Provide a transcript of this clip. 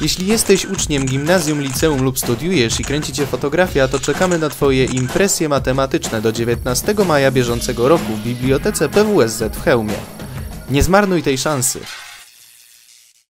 Jeśli jesteś uczniem gimnazjum, liceum lub studiujesz i kręci cię fotografia, to czekamy na Twoje impresje matematyczne do 19 maja bieżącego roku w bibliotece PWSZ w Chełmie. Nie zmarnuj tej szansy.